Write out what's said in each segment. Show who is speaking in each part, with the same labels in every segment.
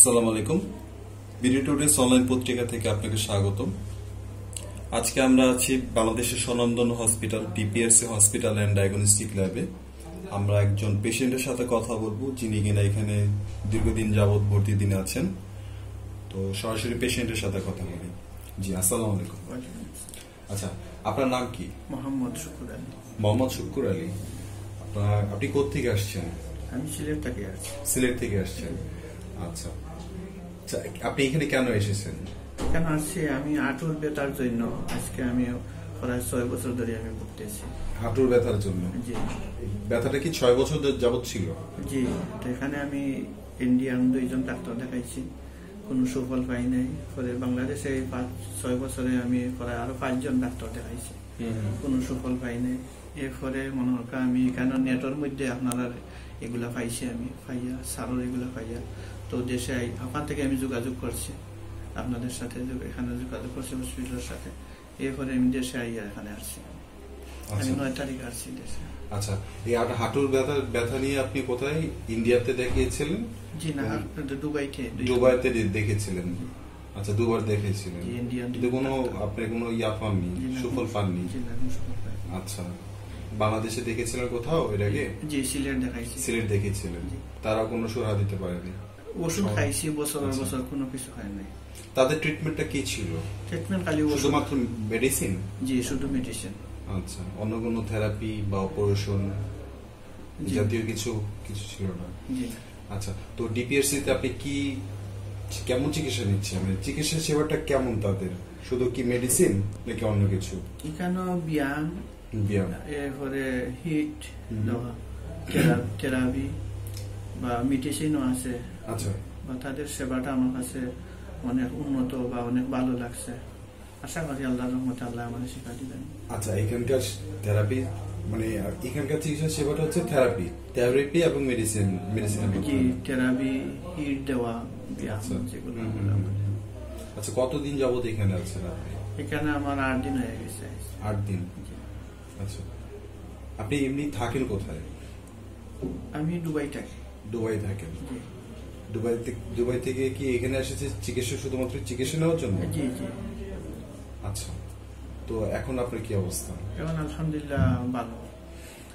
Speaker 1: আসসালামু আলাইকুম। BD today's online পত্রিকা থেকে আপনাকে স্বাগতম। আজকে আমরা আছি বাংলাদেশের স্বনামধন্য hospital PPSC hospital and diagnostic ল্যাবে আমরা একজন পেশেন্টের সাথে কথা বলব যিনি কিনা এখানে দীর্ঘদিন যাবৎ ভর্তি দিনে আছেন। তো সরাসরি পেশেন্টের সাথে কথা বলি। জি আসসালামু আলাইকুম। আচ্ছা আপনার নাম কি?
Speaker 2: মোহাম্মদ শুকুর আলী।
Speaker 1: মোহাম্মদ শুক্কুর আলী। আপনার আপনি কোথেকে আসছেন?
Speaker 2: আমি সিলেট থেকে আছি
Speaker 1: সিলেট থেকে আসছেন। আচ্ছা, আপনি এখানে কেন এসেছেন?
Speaker 2: কেন আসছি আমি আটুর বেতার জন্য। আজকে আমি প্রায় ছয় বছর ধরে আমি ভুগতেছি।
Speaker 1: হাঁটুর ব্যথার জন্য?
Speaker 2: জি।
Speaker 1: ব্যথাটা কি ছয় বছর ধরে যাবৎ ছিল?
Speaker 2: জি। তো এখানে আমি ইন্ডিয়ান দুইজন ডাক্তার দেখাইছি। কোনো সুফল পাই নাই। পরে বাংলাদেশে এই পাঁচ ছয় বছরে আমি প্রায় আরও পাঁচজন ডাক্তার দেখাইছি। কোনো সুফল পাই নাই। এরপরে মনে হয় আমি কেন নেটের মধ্যে আপনারা এগুলা পাইছি আমি পাইয়া সারর এগুলা পাইয়া। তো দেশে আই- ওখান থেকে আমি যোগাযোগ করছি। আপনাদের সাথে এখানে যোগাযোগ করছি হসপিটালের সাথে। এরপরে আমি দেশে আইয়া এখানে আসছি। আমি
Speaker 1: আচ্ছা।
Speaker 2: নয় তারিখ আসছি দেশে।
Speaker 1: আচ্ছা এই আপনার হাঁটুর ব্যথা ব্যথা নিয়ে আপনি কোথায়? ইন্ডিয়াতে দেখিয়েছিলেন?
Speaker 2: জি না দুবাইতে।
Speaker 1: দুবাইতে দেখেছিলেন। আচ্ছা দুবার দেখেছিলেন। কিন্তু কোনো আপনি কোনো ইয়া পাননি
Speaker 2: জি
Speaker 1: সুফল পাননি। আচ্ছা। বাংলাদেশে দেখেছিলেন কোথাও এর আগে?
Speaker 2: জি সিলেট দেখাইছি।
Speaker 1: সিলেট দেখেছিলেন। তারা কোনো সুরা দিতে পারেনি।
Speaker 2: ওষুধ। খাইছি বছর
Speaker 1: আচ্ছা।
Speaker 2: বছর কোনো কিছু খাই নাই।
Speaker 1: তাদের ট্রিটমেন্টটা কি ছিল?
Speaker 2: ট্রিটমেন্ট খালি ওষুধ।
Speaker 1: শুধুমাত্র মেডিসিন
Speaker 2: জি শুধু মেডিসিন
Speaker 1: আচ্ছা অন্য কোনো থেরাপি বা অপারেশন জাতীয় কিছু কিছু ছিল না?
Speaker 2: জি।
Speaker 1: আচ্ছা তো ডিপিএসসি তে আপনি কি কেমন চিকিৎসা নিচ্ছেন? মানে চিকিৎসা সেবাটা কেমন তাদের? শুধু কি মেডিসিন নাকি অন্য কিছু?
Speaker 2: এখানেও ব্যায়াম এরপরে হিট
Speaker 1: হুম।
Speaker 2: দেওয়া থেরাপি বা মেডিসিনও আছে।
Speaker 1: আচ্ছা।
Speaker 2: বা তাদের সেবাটা আমার কাছে অনেক উন্নত বা অনেক ভালো লাগছে। আশা করি আল্লাহ রহমতে আল্লাহ আমাদের শিক্ষা দিবেন।
Speaker 1: আচ্ছা এখানকার থেরাপি মানে এখানকার চিকিৎসা সেবাটা হচ্ছে থেরাপি থেরাপি এবং মেডিসিন মেডিসিন
Speaker 2: জি থেরাপি হিট দেওয়া ব্যায়াম
Speaker 1: আচ্ছা।
Speaker 2: যেগুলো।
Speaker 1: আচ্ছা কতদিন যাবত এখানে আছেন আপনি?
Speaker 2: এখানে আমার আট দিন হয়ে গেছে।
Speaker 1: আট দিন। আচ্ছা। আপনি এমনি থাকেন কোথায়?
Speaker 2: আমি দুবাই থাকি।
Speaker 1: দুবাই থাকেন। দুবাই দুবাই থেকে কি এখানে এসেছে চিকিৎসা শুধুমাত্র চিকিৎসা নেওয়ার জন্য?
Speaker 2: জি জি।
Speaker 1: আচ্ছা। তো এখন আপনার কি অবস্থা?
Speaker 2: এখন আলহামদুলিল্লাহ ভালো।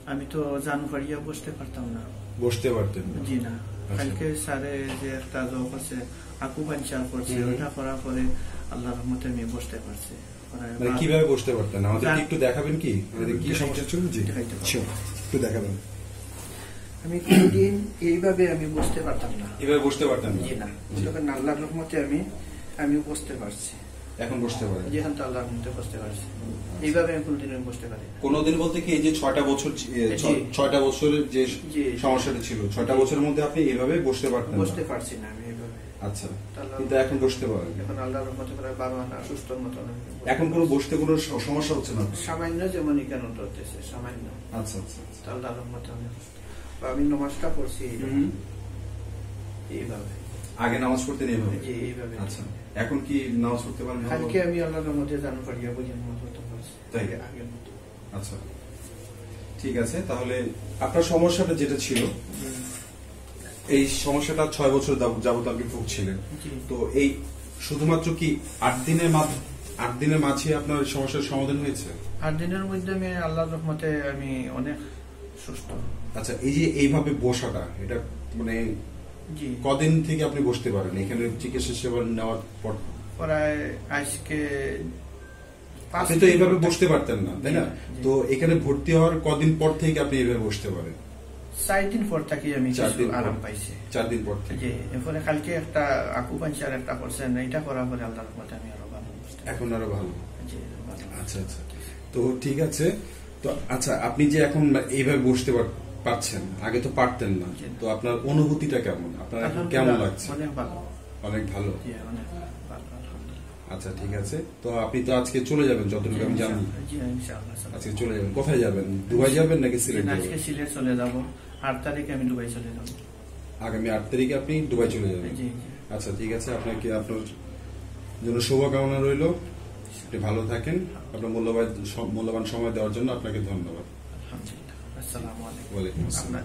Speaker 2: আমি তো জানুয়ারিয়া বসতে পারতাম না।
Speaker 1: বসতে পারতেন না?
Speaker 2: জি না।
Speaker 1: আচ্ছা।
Speaker 2: কালকে স্যারে যে একটা জব আছে আকু পাঞ্চার করছে। ওটা করার পরে আল্লাহ রহমতে আমি বসতে পারছি। পরে
Speaker 1: মানে
Speaker 2: বা-
Speaker 1: কীভাবে বসতে পারতেন? আমাদের
Speaker 2: যা-
Speaker 1: একটু দেখাবেন কি? আমাদের কি সমস্যা ছিল? জি। Sure, একটু দেখাবেন।
Speaker 2: আমি কোনদিন এইভাবে আমি বসতে পারতাম না।
Speaker 1: এভাবে বসতে পারতেন না?
Speaker 2: জি না। যখন আল্লাহর রহমতে আমি আমি বসতে পারছি।
Speaker 1: এখন বসতে
Speaker 2: আল্লাহর রহমতে বসতে পারছি। এইভাবে আমি কোনদিন আমি বসতে পারি
Speaker 1: কোনদিন বলতে কি এই যে ছয়টা বছর ছয়টা বছরের যে। সমস্যাটা ছিল ছয়টা বছরের মধ্যে আপনি এইভাবে বসতে পারতেন।
Speaker 2: বসতে পারছি না আমি। এইভাবে
Speaker 1: আচ্ছা কিন্তু এখন বসতে পারেন
Speaker 2: এখন আল্লাহর রহমতে প্রায় বারো আনা সুস্থ মতো
Speaker 1: এখন কোনো বসতে কোনো সমস্যা হচ্ছে না
Speaker 2: সামান্য যেমন কেন ধরতেছে সামান্য।
Speaker 1: আচ্ছা আচ্ছা।
Speaker 2: আল্লাহর রহমতে আমি নমাজটা পড়ছি এইভাবে।
Speaker 1: আগে নামাজ পড়তেন এইভাবে। আচ্ছা এখন কি নামাজ পড়তে পারেন?
Speaker 2: কালকে আমি আল্লাহর রহমতে জানু পারিয়া পারছি।
Speaker 1: তাই?
Speaker 2: আগের মতো।
Speaker 1: আচ্ছা। ঠিক আছে তাহলে আপনার সমস্যাটা যেটা ছিল এই সমস্যাটা ছয় বছর যাবত আপনি ভুগছিলেন। তো এই শুধুমাত্র কি আট দিনের আট দিনের মাঝে আপনার সমস্যার সমাধান হয়েছে?
Speaker 2: আট দিনের মধ্যে আমি আল্লাহর রহমতে আমি অনেক সুস্থ।
Speaker 1: আচ্ছা এই যে এইভাবে বসাটা এটা মানে কদিন থেকে আপনি বসতে পারেন? এখানে চিকিৎসা সেবা নেওয়ার পর?
Speaker 2: প্রায় আজকে
Speaker 1: আপনি তো এইভাবে বসতে পারতেন না তাই না। তো এখানে ভর্তি হওয়ার কদিন পর থেকে আপনি এইভাবে বসতে পারেন?
Speaker 2: চার পর থাকি আমি
Speaker 1: চার
Speaker 2: কিছু
Speaker 1: দিন পর।
Speaker 2: আরাম পাইছি।
Speaker 1: চার দিন পর
Speaker 2: জি এরপরে কালকে একটা আকু পাঞ্চার একটা করছেন এটা করার পরে আল্লাহর রহমতে আমি আরও ভালো
Speaker 1: এখন আরও ভালো।
Speaker 2: জি
Speaker 1: আচ্ছা আচ্ছা। তো ঠিক আছে। তো আচ্ছা আপনি যে এখন এইভাবে বসতে পারছেন আগে তো পারতেন না। তো আপনার অনুভূতিটা কেমন? আপনার এখন কেমন লাগছে?
Speaker 2: অনেক ভালো।
Speaker 1: অনেক ভালো।
Speaker 2: অনেক ভালো। আলহামদুলিল্লাহ
Speaker 1: আচ্ছা ঠিক আছে। তো আপনি তো আজকে চলে যাবেন যতটুকু আমি জানি। আজকে চলে যাবেন। কোথায় যাবেন? দুবাই যাবেন নাকি সিলেট।
Speaker 2: আজকে সিলেট চলে যাব। আট তারিখে আমি দুবাই চলে যাব।
Speaker 1: আগামী আট তারিখে আপনি দুবাই চলে যাবেন? আচ্ছা ঠিক আছে। আপনাকে আপনার জন্য শুভকামনা রইল। আপনি ভালো থাকেন। আপনার মূল্যবান মূল্যবান সময় দেওয়ার জন্য আপনাকে ধন্যবাদ।
Speaker 2: আলহামদুলিল্লাহ। আসসালামু আলাইকুম।
Speaker 1: ওয়ালাইকুম আসসালাম।